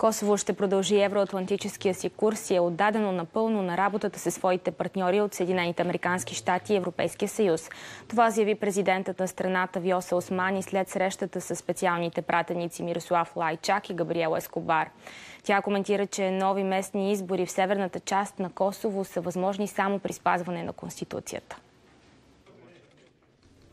Косово ще продължи евроатлантическия си курс и е отдадено напълно на работата с своите партньори от Съединените Американски щати и Европейския съюз. Това заяви президентът на страната Виоса Османи след срещата с специалните пратеници Мирослав Лайчак и Габриел Ескобар. Тя коментира, че нови местни избори в северната част на Косово са възможни само при спазване на Конституцията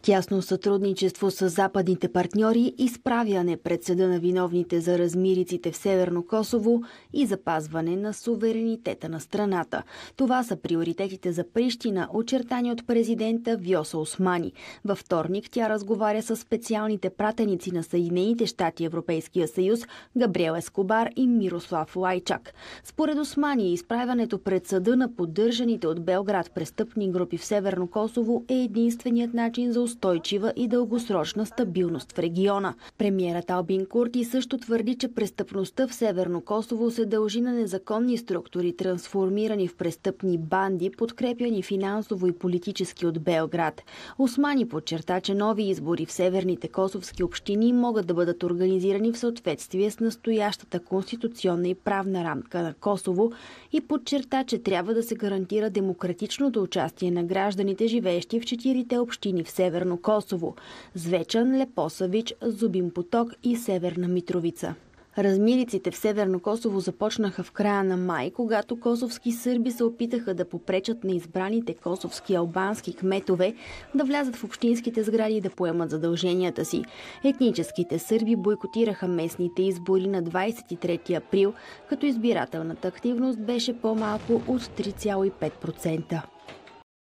тясно сътрудничество с западните партньори, изправяне пред съда на виновните за размириците в Северно Косово и запазване на суверенитета на страната. Това са приоритетите за Прищина, очертани от президента Вьоса Османи. Във вторник тя разговаря с специалните пратеници на Съединените щати Европейския съюз Габриел Ескобар и Мирослав Лайчак. Според Османи, изправянето пред съда на поддържаните от Белград престъпни групи в Северно Косово е единственият начин за устойчива и дългосрочна стабилност в региона. Премьерът Албин Курти също твърди, че престъпността в Северно Косово се дължи на незаконни структури, трансформирани в престъпни банди, подкрепяни финансово и политически от Белград. Османи подчерта, че нови избори в северните косовски общини могат да бъдат организирани в съответствие с настоящата конституционна и правна рамка на Косово и подчерта, че трябва да се гарантира демократичното участие на гражданите, живеещи в четирите общини в Северно Северно Косово – Звечан, Лепосавич, Зубин поток и Северна Митровица. Размириците в Северно Косово започнаха в края на май, когато косовски сърби се опитаха да попречат на избраните косовски албански кметове да влязат в общинските сгради и да поемат задълженията си. Етническите сърби бойкотираха местните избори на 23 април, като избирателната активност беше по-малко от 3,5%.